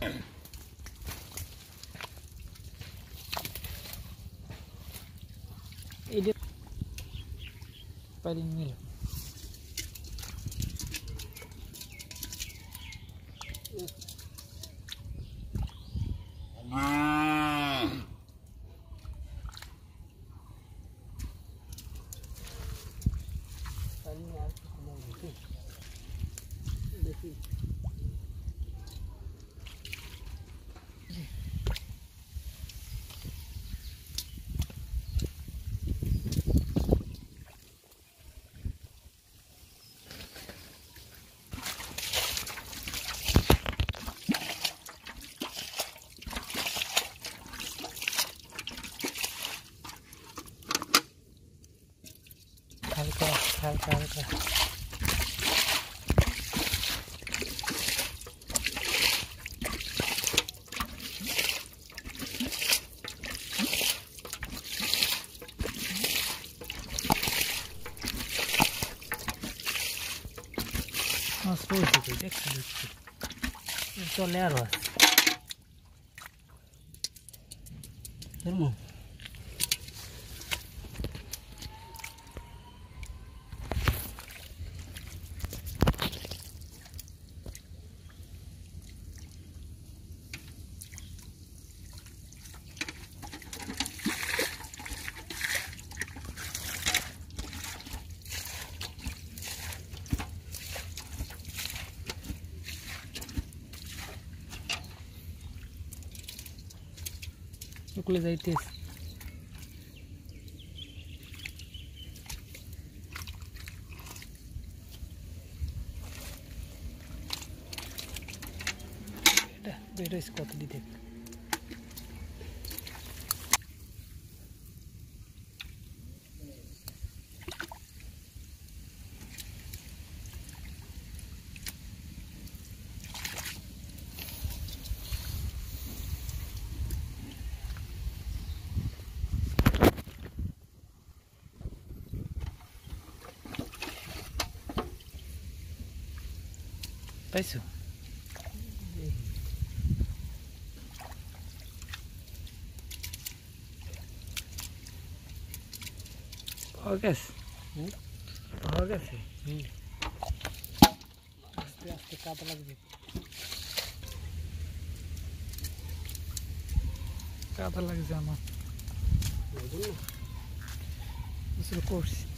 Eh, Idiot paling mil. Ah. cara, cara. Nasıl oldu diyecek ki? Bir dolar var. Durma. ধর্ম চুকলে যাইতেছে এটা বেরোইছে কত দিতে Paisu. Bagus. Hmm? Bagus. Hmm. lá de kata lagi. Kata lagi zaman. Usul curso.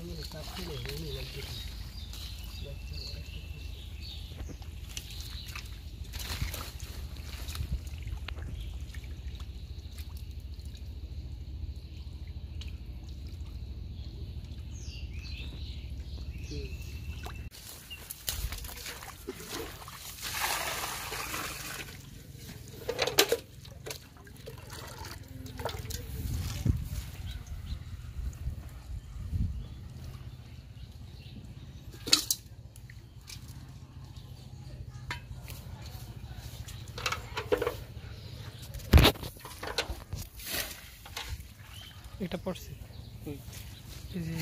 ini tetap ini ini lagi. এটা পড়ছে। এই যে।